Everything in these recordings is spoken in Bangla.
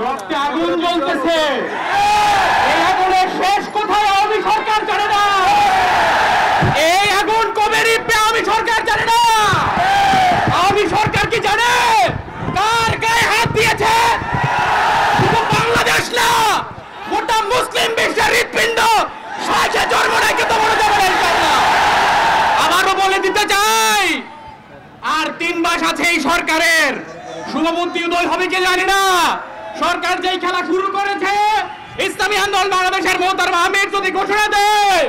রক্তে আগুন জ্বলতেছে। এই আগুনের শেষ কোথায় আওয়ামী সরকার জানে না। এই আগুন কবে নিবে আওয়ামী সরকার জানে না। আওয়ামী সরকার কি জানে? কার গায়ে হাত দিয়েছে? শুধু বাংলাদেশ না, গোটা মুসলিম বিশ্বের হৃৎপিণ্ড সাহায্যে জন্ম রেখে তো মনে যাবে। আবারও বলে দিতে চাই, আর তিন মাস আছে এই সরকারের। শুভবুদ্ধি উদয় হবে কি জানি না। সরকার যেই খেলা শুরু করেছে, ইসলামী আন্দোলন বাংলাদেশের মোহতার আমির যদি ঘোষণা দেয়,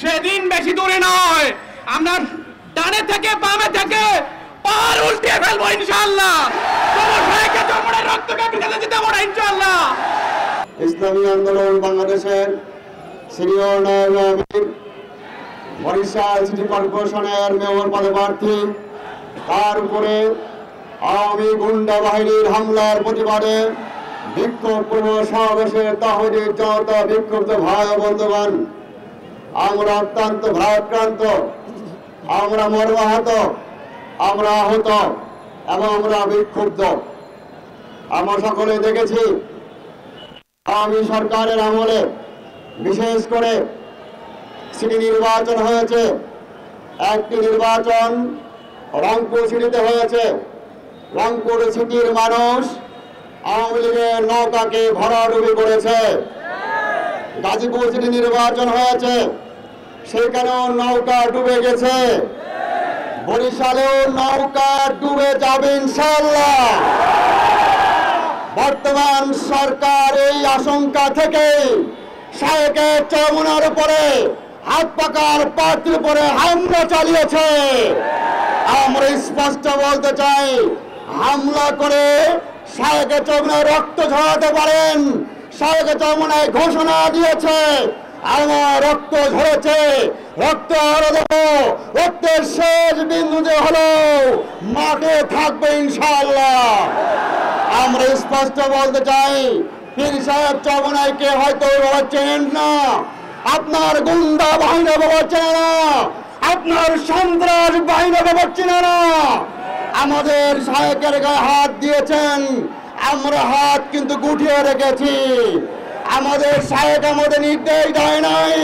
সেদিন বেশি দূরে নয়। আমরা ডানে থেকে বামে থেকে পার উল্টিয়ে ফেলব ইনশাআল্লাহ। ইসলামী আন্দোলন বাংলাদেশের সিনিয়র নায়ক আমির বরিশাল সিটি কর্পোরেশনের মেয়র পদপ্রার্থী তার উপরে আওয়ামী গুন্ডা বাহিনীর হামলার প্রতিবাদে বিক্ষোভ পূর্ব সমাবেশের তাহরির জনতা বিক্ষুব্ধ ভাই ও বন্ধুগণ। আমরা অত্যন্ত ভয়াক্রান্ত আমরা মর্মাহত, আমরা আহত এবং আমরা বিক্ষুব্ধ। আমরা সকলে দেখেছি, আওয়ামী সরকারের আমলে বিশেষ করে সিটি নির্বাচন হয়েছে, একটি নির্বাচন রংপুর সিটিতে হয়েছে। রংপুর সিটির মানুষ আওয়ামী লীগের নৌকাকে ভরাডুবি করেছে। গাজীপুর সিটি নির্বাচন হয়েছে। সেখানেও নৌকা ডুবে গেছে। বরিশালেও নৌকা ডুবে যাবে ইনশাল্লাহ বর্তমান সরকার এই আশঙ্কা থেকে শায়েকের চরমনার উপরে হাত পাকার প্রার্থীর উপরে হামলা চালিয়েছে। আমরা স্পষ্ট বলতে চাই, হামলা করে শায়েকের চরমনায় রক্ত ঝরাতে পারেন। শায়েকের চরমনায় ঘোষণা দিয়েছে আমার রক্ত ঝরেছে। রক্ত আরও রক্তের শেষ বিন্দুতে হলো, মাঠে থাকবে ইনশাআল্লাহ। আমরা স্পষ্ট বলতে চাই, পীর সাহেব চবনাইকে হয়তো বাবা চেনেন না। আপনার গুন্ডা বাহিনী বাবা চেনে না। আপনার সন্ত্রাস বাহিনী বাবা চেনে না। আমাদের সাহেবের গায়ে হাত দিয়েছেন। আমরা হাত কিন্তু গুটিয়ে রেখেছি। আমাদের সাহেব আমাদের নির্দেশ দেয় নাই।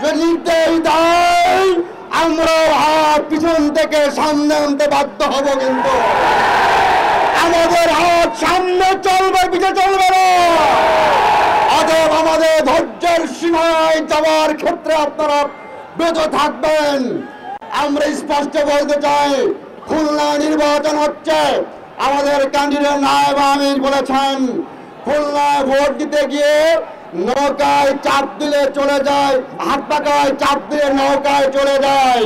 যে নির্দেশ দেয় আমরা হাত পিছন থেকে সামনে আনতে বাধ্য হব কিন্তু। আমাদের হাত সামনে চলবে, পিছে চলবে না। অতএব আমাদের ধৈর্যের সীমায় যাওয়ার ক্ষেত্রে আপনারা বেঁধে থাকবেন। আমরা স্পষ্ট বলতে চাই খুলনা নির্বাচন হচ্ছে। আমাদের ক্যান্ডিডেট নায়েব আমির বলেছেন খুলনায় ভোট দিতে গিয়ে নৌকায় চাপ দিলে চলে যায় হাত পাকায় চাপ দিলে নৌকায় চলে যায়,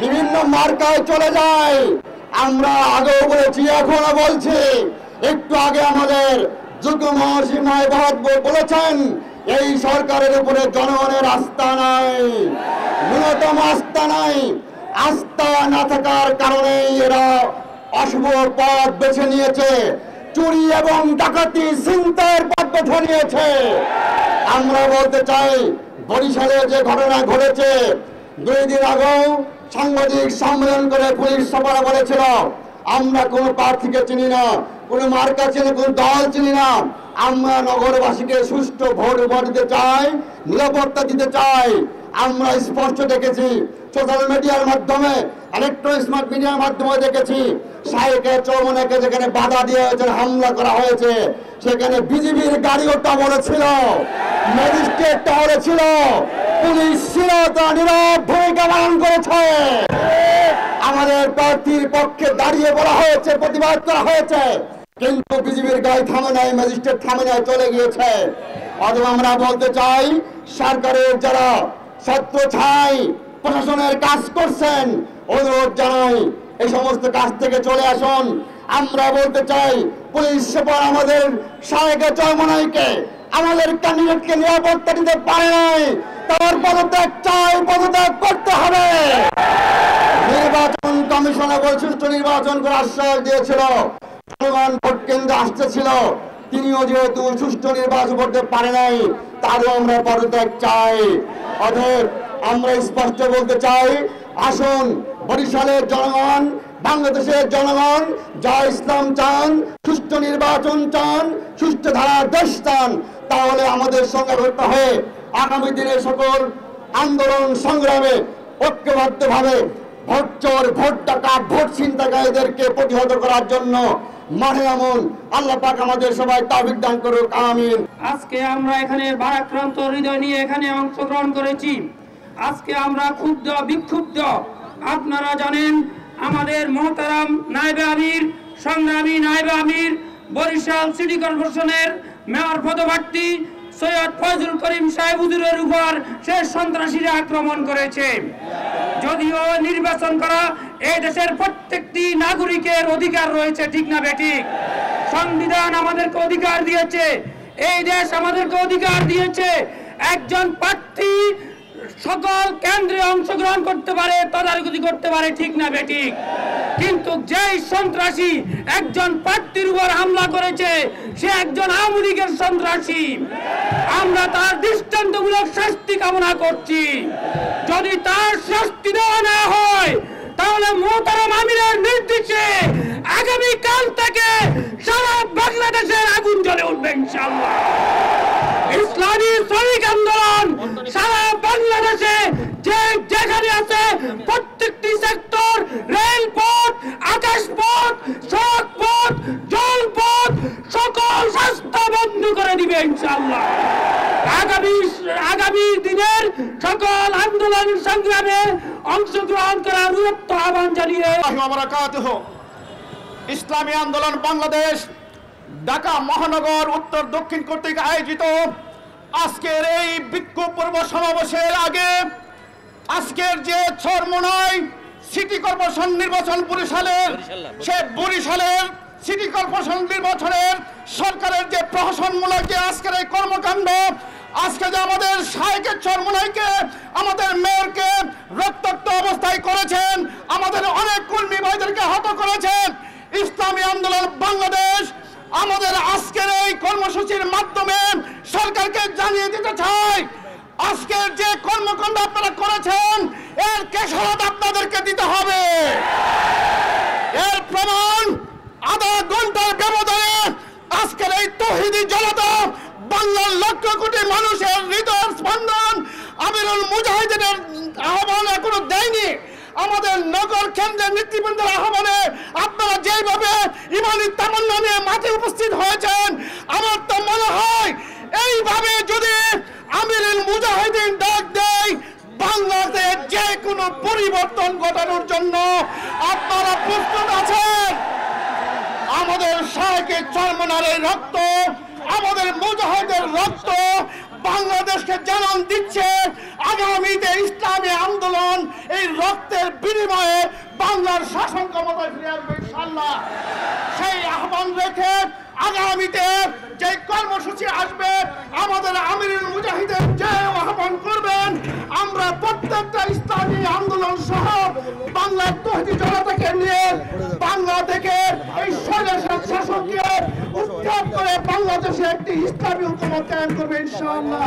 বিভিন্ন মার্কায় চলে যায়। আমরা আগেও বলেছি এখনও বলছি, একটু আগে আমাদের যুগ মহর্ষি মায়বাদ বলেছেন, এই সরকারের উপরে জনগণের আস্থা নাই, ন্যূনতম আস্থা নাই। আস্থা না থাকার কারণে এরা অশুভ পথ বেছে নিয়েছে। চুরি এবং ডাকাতি চিন্তার পথ বেছে নিয়েছে। আমরা বলতে চাই, বরিশালে যে ঘটনা ঘটেছে, দুই দিন আগেও সাংবাদিক সম্মেলন করে পুলিশ সফরা বলেছিল, আমরা কোন প্রার্থীকে চিনি না, কোন মার্কা চিনি, কোন দল চিনি না। আমরা নগরবাসীকে সুষ্ঠু ভোট ভোট দিতে চাই, নিরাপত্তা দিতে চাই। আমরা স্পষ্ট দেখেছি সোশ্যাল মিডিয়ার মাধ্যমে ইলেকট্রনিক স্মার্ট মিডিয়ার মাধ্যমে দেখেছি সাইকে চৌমনাকে যেখানে বাধা দিয়ে হয়েছে, হামলা করা হয়েছে, সেখানে বিজিবির গাড়িও টাবলে ছিল, ম্যাজিস্ট্রেট টাবলে ছিল, পুলিশ ছিল, তারা নীরব ভূমিকা পালন করেছে। আমাদের প্রার্থীর পক্ষে দাঁড়িয়ে বলা হয়েছে, প্রতিবাদ করা হয়েছে, কিন্তু বিজেপির গায়ে থামে নাই, ম্যাজিস্ট্রেট থামে নাই, চলে গিয়েছে। অথবা আমরা বলতে চাই, সরকারের যারা ছাত্র ছাই প্রশাসনের কাজ করছেন। অনুরোধ জানাই, এই সমস্ত কাজ থেকে চলে আসুন। আমরা বলতে চাই, পুলিশ সুপার আমাদের সাহেবের চরমনাইকে, আমাদের ক্যান্ডিডেটকে নিরাপত্তা দিতে পারে নাই। তার পদত্যাগ চাই, পদত্যাগ করতে হবে। নির্বাচন কমিশনে বলছেন নির্বাচন করে আশ্বাস দিয়েছিল। জনগণ ভোট কেন্দ্রে আসতেছিল। তিনিও যেহেতু সুষ্ঠু নির্বাচন করতে পারে নাই, তারও আমরা পদত্যাগ চাই। অতএব আমরা স্পষ্ট বলতে চাই, আসুন বরিশালের জনগণ, বাংলাদেশের জনগণ যা ইসলাম চান, সুষ্ঠু নির্বাচন চান, সুষ্ঠু ধারা দেশ চান, তাহলে আমাদের সঙ্গে করতে হয়ে আগামী দিনে সকল আন্দোলন সংগ্রামে ঐক্যবদ্ধভাবে ভোট চোর ভোট টাকা ভোট ছিনতাকারীদেরকে প্রতিহত করার জন্য মাঠে এমন আল্লাহ পাক আমাদের সবাই তাবিক দান করুক, আমিন। আজকে আমরা এখানে ভারাক্রান্ত হৃদয় নিয়ে এখানে অংশগ্রহণ করেছি। আজকে আমরা ক্ষুব্ধ, বিক্ষুব্ধ। আপনারা জানেন, আমাদের মহতারাম নাইবে আমির, সংগ্রামী নাইবে আমির, বরিশাল সিটি কর্পোরেশনের মেয়র পদপ্রার্থী সৈয়দ ফয়জুল করিম সাহেব হুজুরের উপর সে সন্ত্রাসীরা আক্রমণ করেছে। যদিও নির্বাচন করা এই দেশের প্রত্যেকটি নাগরিকের অধিকার রয়েছে, ঠিক না বেঠিক সংবিধান আমাদেরকে অধিকার দিয়েছে, এই দেশ আমাদেরকে অধিকার দিয়েছে। একজন প্রার্থী সকল কেন্দ্রে অংশগ্রহণ করতে পারে, তদারকি করতে পারে, ঠিক না বেঠিক কিন্তু যেই সন্ত্রাসী একজন প্রার্থীর উপর হামলা করেছে, সে একজন আওয়ামী লীগের সন্ত্রাসী। আমরা তার দৃষ্টান্তমূলক শাস্তি কামনা করছি। যদি তার শাস্তি দেওয়া না হয়, তাহলে মোহতারাম আমিরের নির্দেশে আগামী কাল থেকে সারা বাংলাদেশের আগুন জ্বলে উঠবে ইসলামী শ্রমিক আন্দোলন সারা বাংলাদেশে যে যেখানে আছে প্রত্যেকটি সেক্টর রেলপথ আকাশপথ, সড়কপথ, জলপথ, সকল রাস্তা বন্ধ করে দিবে ইনশাআল্লাহ। আগামী আগামী দিনের সকল আন্দোলন সংগ্রামে অংশগ্রহণ করার উত্তর আহ্বান জানিয়ে ইসলামী আন্দোলন বাংলাদেশ, ঢাকা মহানগর, উত্তর দক্ষিণ কর্তৃক আয়োজিত আজকের এই বিক্ষোভ পূর্ব সমাবেশের আগে আজকের যে ছরমনাই সিটি কর্পোরেশন নির্বাচন বরিশালের সে বরিশালের সিটি কর্পোরেশন নির্বাচনের সরকারের যে প্রশাসনমূলক যে আজকের এই কর্মকাণ্ড আজকে যে আমাদের সাহেকের চরমনাইকে আমাদের মেয়রকে রক্তাক্ত অবস্থায় করেছেন আমাদের অনেক কর্মী ভাইদেরকে হত করেছেন ইসলামী আন্দোলন বাংলাদেশ আমাদের আজকের এই কর্মসূচির মাধ্যমে সরকারকে জানিয়ে দিতে চাই। আজকের যে কর্মকাণ্ড আপনারা করেছেন, এর কেশরত আপনাদেরকে দিতে হবে। এর প্রমাণ আধা ঘণ্টার ব্যবধানে আজকের এই তহিদি জনতা, বাংলার লক্ষ কোটি মানুষের হৃদয়ের স্পন্দন আমিরুল মুজাহিদের আহ্বান এখনও দেয়নি। আমাদের নগর কেন্দ্রের নেতৃবৃন্দের আহ্বানে আপনারা যেভাবে ইমানি তামান্না নিয়ে মাঠে উপস্থিত হয়েছেন, আমার তো মনে হয় এইভাবে যদি আমিরুল মুজাহিদিন ডাক দেয় বাংলাদেশ যে কোনো পরিবর্তন ঘটানোর জন্য আপনারা প্রস্তুত আছেন? আমাদের শাহকে চরমনারের রক্ত, আমাদের মুজাহিদের রক্ত বাংলাদেশকে জানান দিচ্ছে। আগামীতে ইসলামী আন্দোলন এই রক্তের বিনিময়ে বাংলার শাসন ক্ষমতায় ফিরে আসবে ইনশাল্লাহ সেই আহ্বান রেখে আগামীতে যে কর্মসূচি আসবে, আমাদের আমিরুল করে বাংলাদেশে একটি ইসলামী হুকুমত কায়েম করবে ইনশাআল্লাহ।